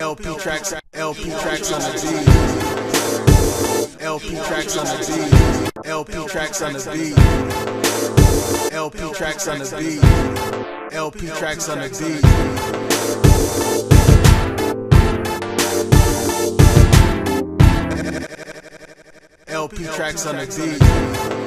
LP tracks LP tracks on the beat. LP tracks on the beat. LP tracks on the beat. LP tracks on the beat. LP tracks on the beat. LP tracks on the beat.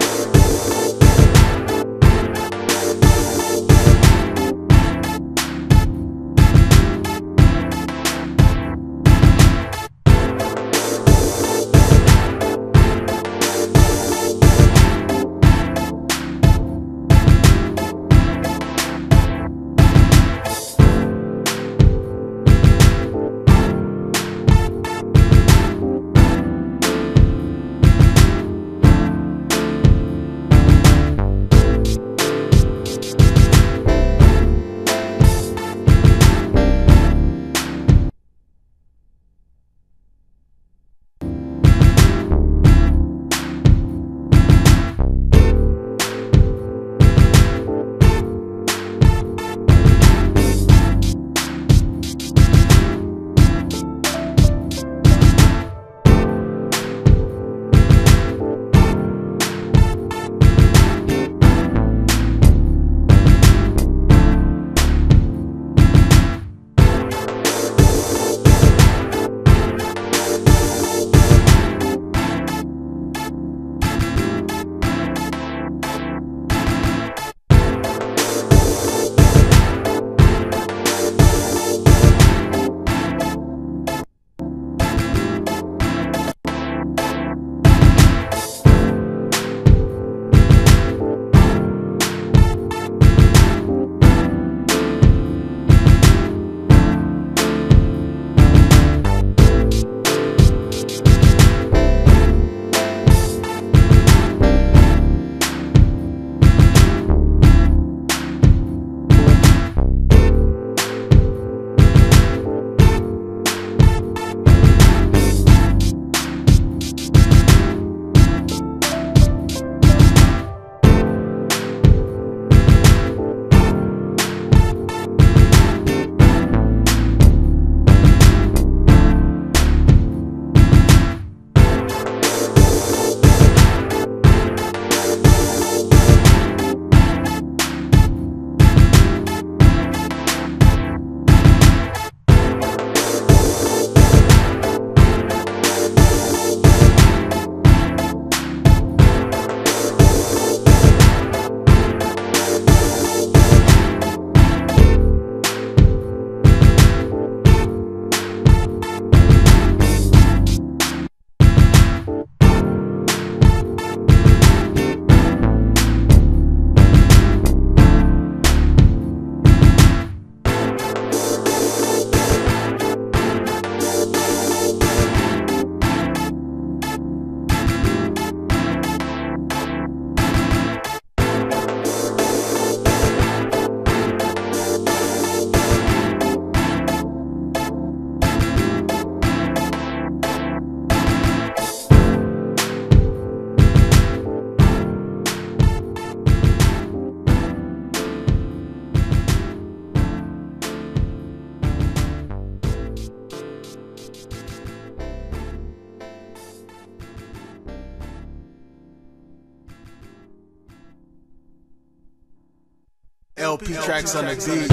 LP tracks on the beat.